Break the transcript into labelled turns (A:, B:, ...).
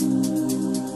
A: Música